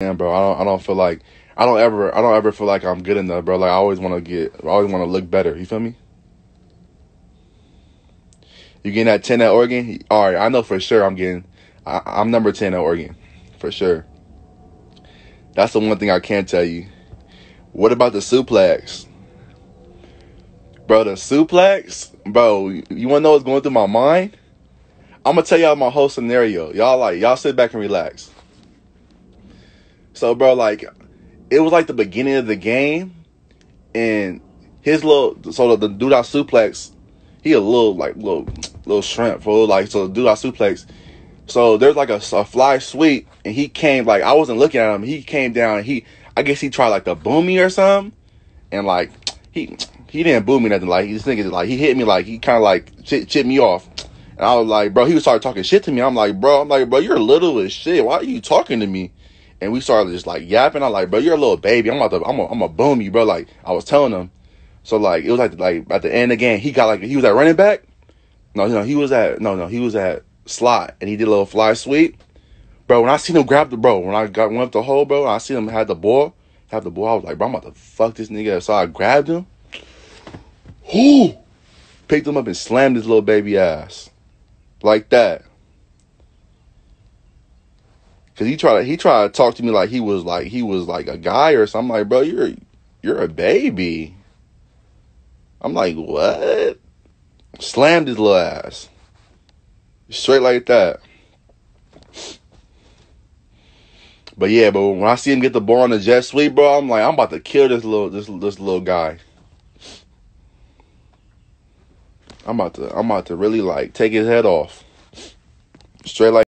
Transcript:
man, bro. I don't I don't feel like I don't ever I don't ever feel like I'm good enough, bro. Like I always want to get I always want to look better. You feel me? You getting that ten at Oregon? All right, I know for sure I'm getting. I, I'm number ten at Oregon, for sure. That's the one thing I can't tell you. What about the suplex? Bro, the suplex? Bro, you wanna know what's going through my mind? I'm gonna tell y'all my whole scenario. Y'all like y'all sit back and relax. So bro, like it was like the beginning of the game and his little so the, the dude I suplex, he a little like little little shrimp for like so the dude I suplex. So there's like a, a fly sweep and he came like I wasn't looking at him. He came down he I guess he tried like to boom me or something. And like he he didn't boom me nothing. Like this thinking like he hit me like he kind of like chip, chipped me off. And I was like, bro, he was started talking shit to me. I'm like, bro, I'm like, bro, you're little as shit. Why are you talking to me? And we started just like yapping. I'm like, bro, you're a little baby. I'm about to, I'm a, I'm a boom you, bro. Like I was telling him. So like it was like like at the end of the game, he got like he was at running back. No, no, he was at no, no, he was at slot, and he did a little fly sweep. Bro, when I seen him grab the bro, when I got went up the hole, bro, I seen him had the ball, have the ball. I was like, bro, I'm about to fuck this nigga. So I grabbed him. Whoo! Picked him up and slammed his little baby ass. Like that. Cause he tried to he tried to talk to me like he was like he was like a guy or something. I'm like, bro, you're you're a baby. I'm like, what? Slammed his little ass. Straight like that. But yeah, but when I see him get the ball on the jet sweep, bro, I'm like, I'm about to kill this little this this little guy. I'm about to I'm about to really like take his head off. Straight like